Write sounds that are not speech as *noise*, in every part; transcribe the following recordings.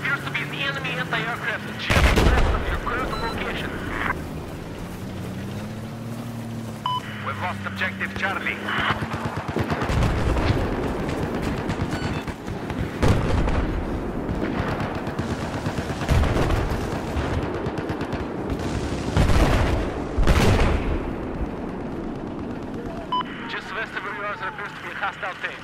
Appears to be an enemy anti-aircraft just west of your current location. We've lost objective Charlie. Just west of where you are, there appears to be a hostile tank.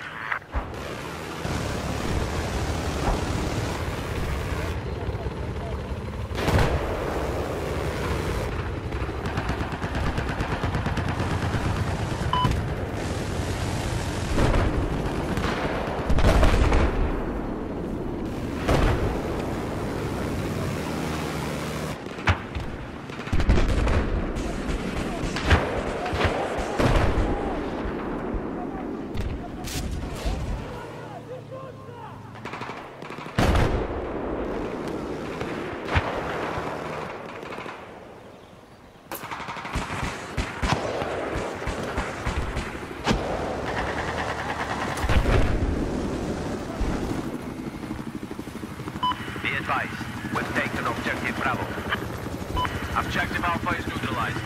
Be advised, we've taken objective Bravo. *laughs* Objective Alpha is neutralized.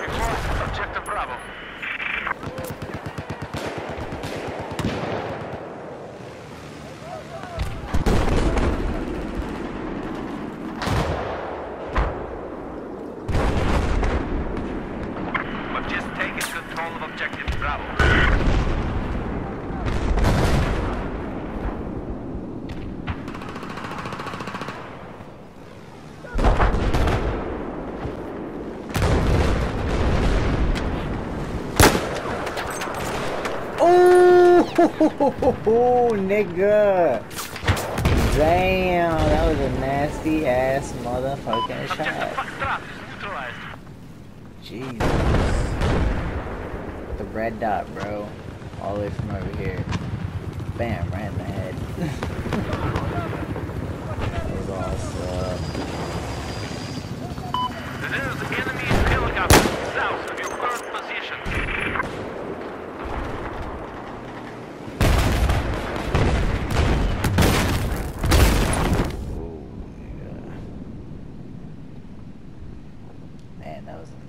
We've lost objective Bravo. We've just taken control of objective Bravo. Oh, nigga. Damn, that was a nasty ass motherfucking shot. Jesus. The red dot, bro. All the way from over here. Bam, right in the head. *laughs*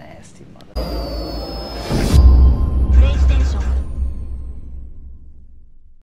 nasty mother.